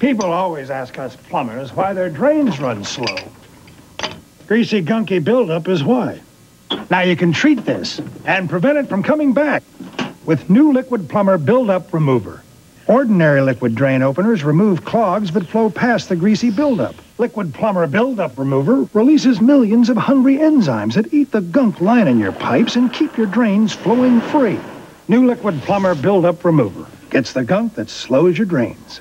People always ask us plumbers why their drains run slow. Greasy, gunky buildup is why. Now you can treat this and prevent it from coming back with new Liquid Plumr Buildup Remover. Ordinary liquid drain openers remove clogs that flow past the greasy buildup. Liquid Plumr Buildup Remover releases millions of hungry enzymes that eat the gunk lining your pipes and keep your drains flowing free. New Liquid Plumr Buildup Remover gets the gunk that slows your drains.